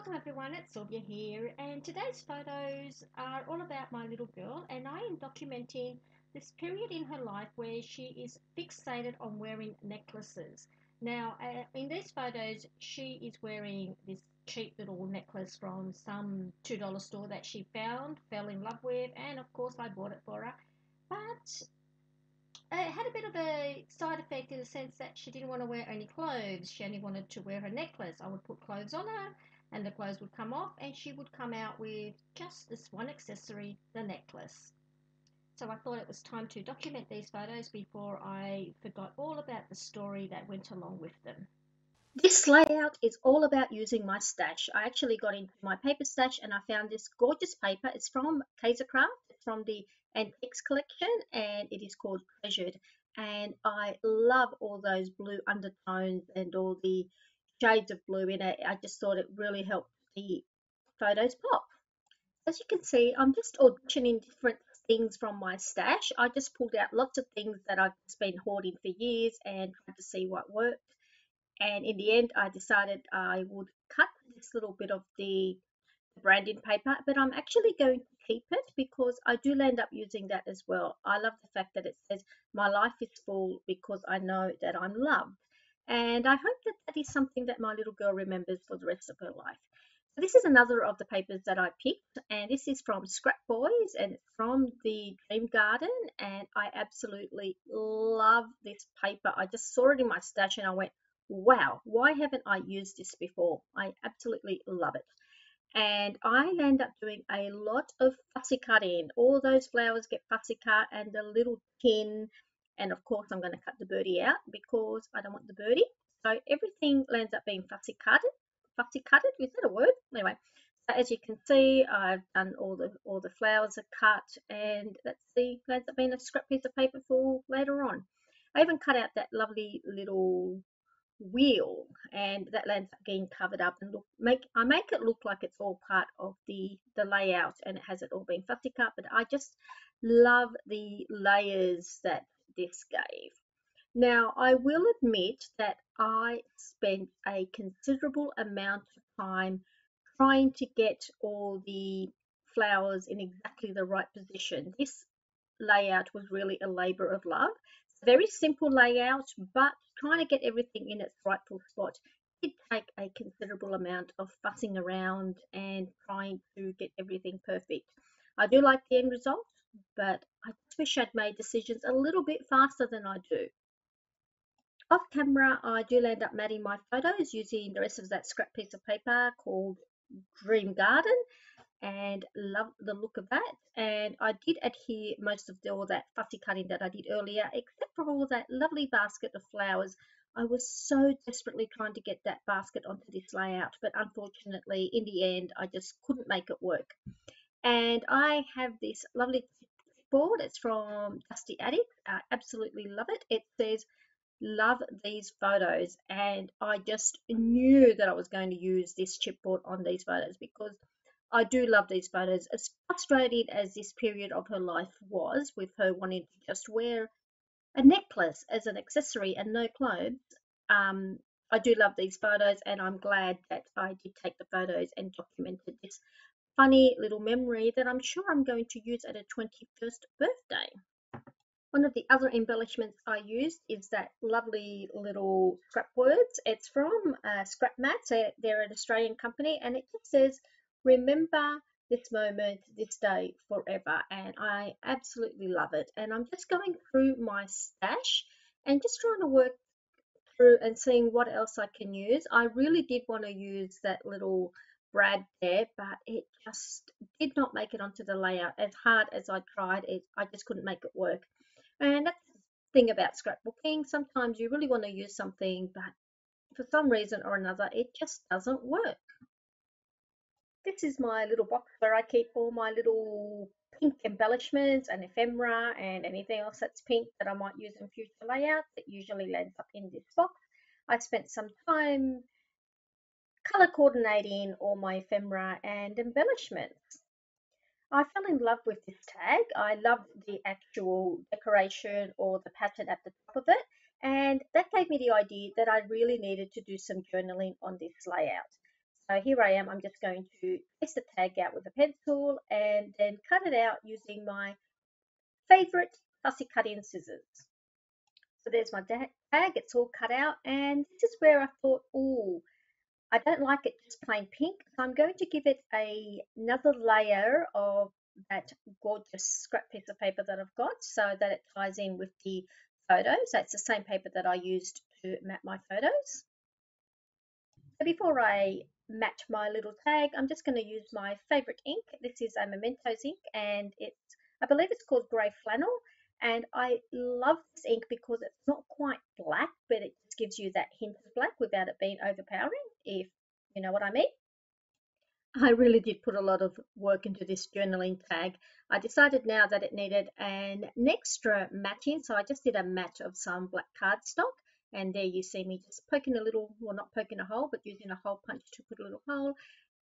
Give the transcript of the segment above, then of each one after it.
welcome everyone, it's Sylvia here and today's photos are all about my little girl and I am documenting this period in her life where she is fixated on wearing necklaces. Now uh, in these photos she is wearing this cheap little necklace from some $2 store that she found, fell in love with and of course I bought it for her but it had a bit of a side effect in the sense that she didn't want to wear any clothes. She only wanted to wear her necklace. I would put clothes on her and the clothes would come off and she would come out with just this one accessory, the necklace. So I thought it was time to document these photos before I forgot all about the story that went along with them. This layout is all about using my stash. I actually got into my paper stash and I found this gorgeous paper. It's from Kaisercraft. It's from the Antiques collection and it is called Treasured. And I love all those blue undertones and all the shades of blue in it. I just thought it really helped the photos pop. As you can see, I'm just auditioning different things from my stash. I just pulled out lots of things that I've just been hoarding for years and tried to see what worked. And in the end, I decided I would cut this little bit of the branding paper, but I'm actually going to keep it because I do end up using that as well. I love the fact that it says, My life is full because I know that I'm loved. And I hope that that is something that my little girl remembers for the rest of her life. So this is another of the papers that I picked, and this is from Scrap Boys and from the Dream Garden, and I absolutely love this paper. I just saw it in my stash and I went, wow, why haven't I used this before? I absolutely love it. And I end up doing a lot of fussy cutting. All those flowers get fussy cut and the little tin and of course, I'm going to cut the birdie out because I don't want the birdie. So everything ends up being fussy cutted. Fussy cutted, is that a word? Anyway, so as you can see, I've done all the all the flowers are cut and that's the ends up being a scrap piece of paper for later on. I even cut out that lovely little wheel and that ends up getting covered up and look make I make it look like it's all part of the the layout and it has it all been fussy cut but I just love the layers that this gave. Now, I will admit that I spent a considerable amount of time trying to get all the flowers in exactly the right position. This layout was really a labor of love. Very simple layout, but trying to get everything in its rightful spot did take a considerable amount of fussing around and trying to get everything perfect. I do like the end result but I just wish I'd made decisions a little bit faster than I do. Off camera, I do end up matting my photos using the rest of that scrap piece of paper called Dream Garden and love the look of that. And I did adhere most of the, all that fussy cutting that I did earlier, except for all that lovely basket of flowers. I was so desperately trying to get that basket onto this layout, but unfortunately, in the end, I just couldn't make it work. And I have this lovely board. It's from Dusty Attic. I absolutely love it. It says, love these photos. And I just knew that I was going to use this chipboard on these photos because I do love these photos. As frustrated as this period of her life was with her wanting to just wear a necklace as an accessory and no clothes, um, I do love these photos and I'm glad that I did take the photos and documented this funny little memory that I'm sure I'm going to use at a 21st birthday. One of the other embellishments I used is that lovely little scrap words. It's from uh, Scrapmatts. They're an Australian company and it just says, remember this moment, this day forever. And I absolutely love it. And I'm just going through my stash and just trying to work through and seeing what else I can use. I really did want to use that little brad there, but it just did not make it onto the layout. As hard as I tried, it I just couldn't make it work. And that's the thing about scrapbooking. Sometimes you really want to use something, but for some reason or another, it just doesn't work. This is my little box where I keep all my little pink embellishments and ephemera and anything else that's pink that I might use in future layouts. It usually lands up in this box. I spent some time color coordinating all my ephemera and embellishments. I fell in love with this tag. I loved the actual decoration or the pattern at the top of it. And that gave me the idea that I really needed to do some journaling on this layout. So here I am, I'm just going to place the tag out with a pencil and then cut it out using my favorite fussy cutting scissors. So there's my tag, it's all cut out and this is where I thought, oh, I don't like it just plain pink, so I'm going to give it a, another layer of that gorgeous scrap piece of paper that I've got so that it ties in with the photos. So it's the same paper that I used to map my photos. So before I match my little tag, I'm just going to use my favorite ink. This is a Mementos ink and it's, I believe it's called Grey Flannel. And I love this ink because it's not quite black, but it just gives you that hint of black without it being overpowering, if you know what I mean. I really did put a lot of work into this journaling tag. I decided now that it needed an extra matching, so I just did a match of some black cardstock. And there you see me just poking a little, well, not poking a hole, but using a hole punch to put a little hole.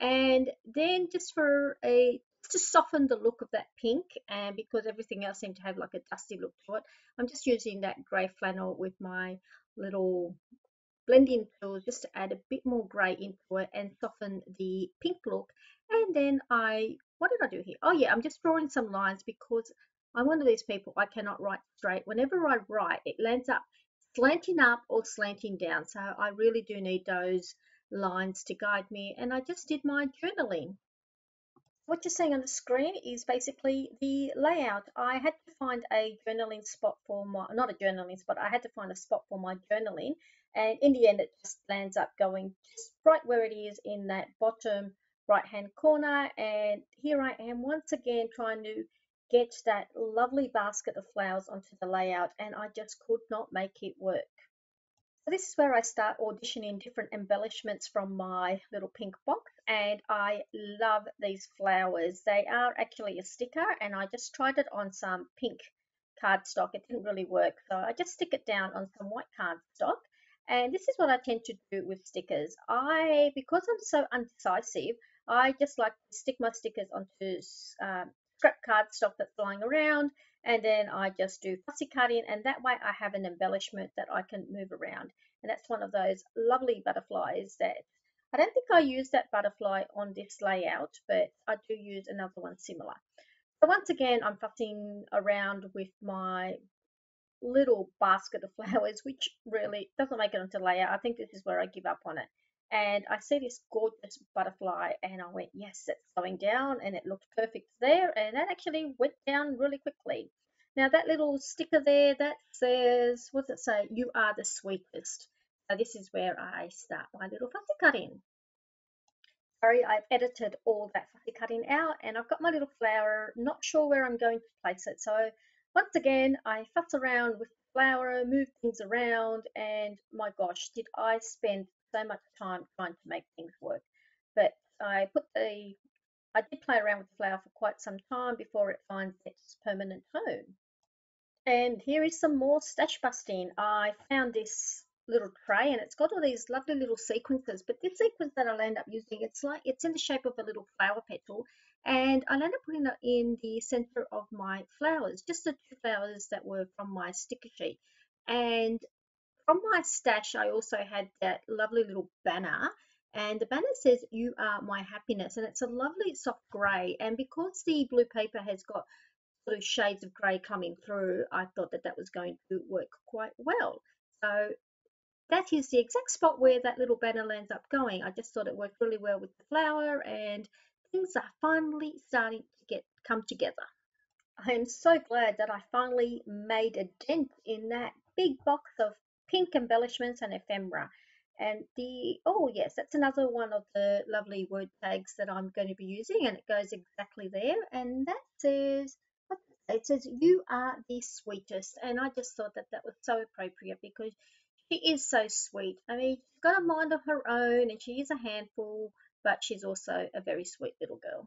And then just for a to soften the look of that pink and because everything else seemed to have like a dusty look to it I'm just using that grey flannel with my little blending tool just to add a bit more grey into it and soften the pink look. And then I what did I do here? Oh yeah I'm just drawing some lines because I'm one of these people I cannot write straight. Whenever I write it lands up slanting up or slanting down. So I really do need those lines to guide me and I just did my journaling what you're seeing on the screen is basically the layout. I had to find a journaling spot for my, not a journaling spot, I had to find a spot for my journaling. And in the end, it just lands up going just right where it is in that bottom right hand corner. And here I am once again trying to get that lovely basket of flowers onto the layout and I just could not make it work. So this is where I start auditioning different embellishments from my little pink box and I love these flowers. They are actually a sticker and I just tried it on some pink cardstock. It didn't really work so I just stick it down on some white cardstock and this is what I tend to do with stickers. I, because I'm so undecisive, I just like to stick my stickers onto um, scrap cardstock that's lying around and then I just do fussy cutting and that way I have an embellishment that I can move around and that's one of those lovely butterflies that I don't think I use that butterfly on this layout but I do use another one similar. So once again I'm fussing around with my little basket of flowers which really doesn't make it onto layout. I think this is where I give up on it and I see this gorgeous butterfly and I went yes it's going down and it looked perfect there and that actually went down really quickly. Now that little sticker there that says what does it say? You are the sweetest. So this is where I start my little fussy cutting. Sorry I've edited all that fussy cutting out and I've got my little flower. Not sure where I'm going to place it. So once again I fuss around with the flower move things around and my gosh did I spend so much time trying to make things work. But I put the, I did play around with the flower for quite some time before it finds its permanent home. And here is some more stash busting. I found this little tray and it's got all these lovely little sequences but this sequence that I'll end up using it's like it's in the shape of a little flower petal and I'll end up putting it in the center of my flowers just the two flowers that were from my sticker sheet and from my stash, I also had that lovely little banner. And the banner says, You are my happiness. And it's a lovely soft grey. And because the blue paper has got sort of shades of grey coming through, I thought that that was going to work quite well. So that is the exact spot where that little banner lands up going. I just thought it worked really well with the flower and things are finally starting to get come together. I am so glad that I finally made a dent in that big box of pink embellishments and ephemera. And the, oh yes, that's another one of the lovely word tags that I'm going to be using and it goes exactly there. And that says, it says, you are the sweetest. And I just thought that that was so appropriate because she is so sweet. I mean, she's got a mind of her own and she is a handful, but she's also a very sweet little girl.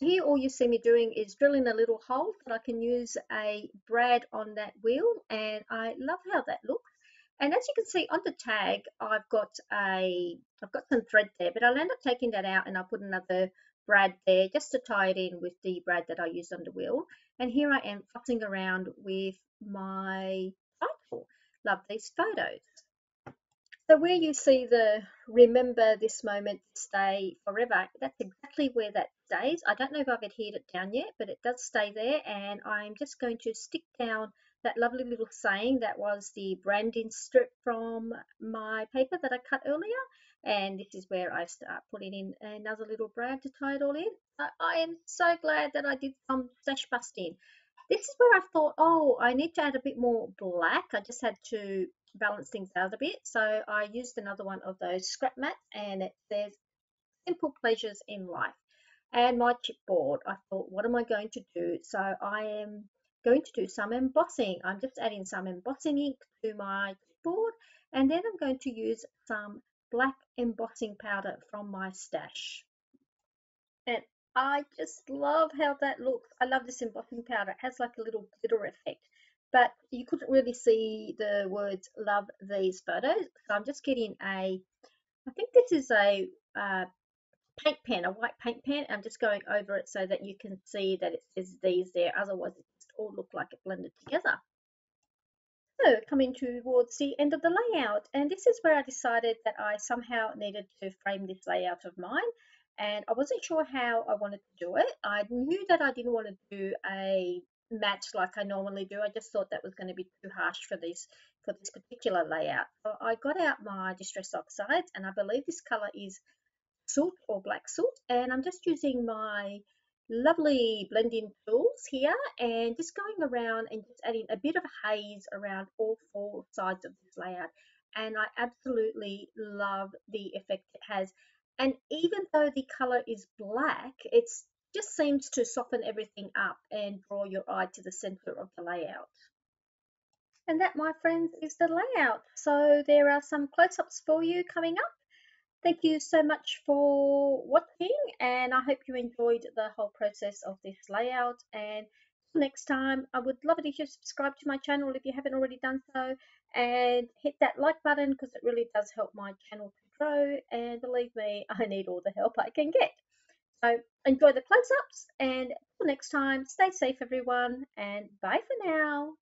Here all you see me doing is drilling a little hole that I can use a brad on that wheel and I love how that looks. And as you can see on the tag, I've got a, I've got some thread there, but I'll end up taking that out and I'll put another brad there just to tie it in with the brad that I used on the wheel. And here I am fussing around with my title. Love these photos. So where you see the remember this moment, stay forever, that's exactly where that stays. I don't know if I've adhered it down yet, but it does stay there. And I'm just going to stick down that lovely little saying that was the branding strip from my paper that I cut earlier. And this is where I start putting in another little brand to tie it all in. I am so glad that I did some stash busting. This is where I thought, oh, I need to add a bit more black. I just had to balance things out a bit. So I used another one of those scrap mats and it says simple pleasures in life. And my chipboard, I thought, what am I going to do? So I am going to do some embossing. I'm just adding some embossing ink to my chipboard and then I'm going to use some black embossing powder from my stash. And I just love how that looks. I love this embossing powder. It has like a little glitter effect, but you couldn't really see the words love these photos. So I'm just getting a, I think this is a uh, paint pen, a white paint pen. I'm just going over it so that you can see that it says these there. Otherwise, it just all look like it blended together. So coming towards the end of the layout, and this is where I decided that I somehow needed to frame this layout of mine and I wasn't sure how I wanted to do it. I knew that I didn't want to do a match like I normally do. I just thought that was going to be too harsh for this for this particular layout. So I got out my distress oxides and I believe this color is soot or black salt and I'm just using my lovely blending tools here and just going around and just adding a bit of haze around all four sides of this layout and I absolutely love the effect it has and even though the color is black, it just seems to soften everything up and draw your eye to the center of the layout. And that, my friends, is the layout. So there are some close-ups for you coming up. Thank you so much for watching and I hope you enjoyed the whole process of this layout and next time I would love it if you subscribe to my channel if you haven't already done so and hit that like button because it really does help my channel to grow, and believe me, I need all the help I can get. So enjoy the close ups, and until next time, stay safe, everyone, and bye for now.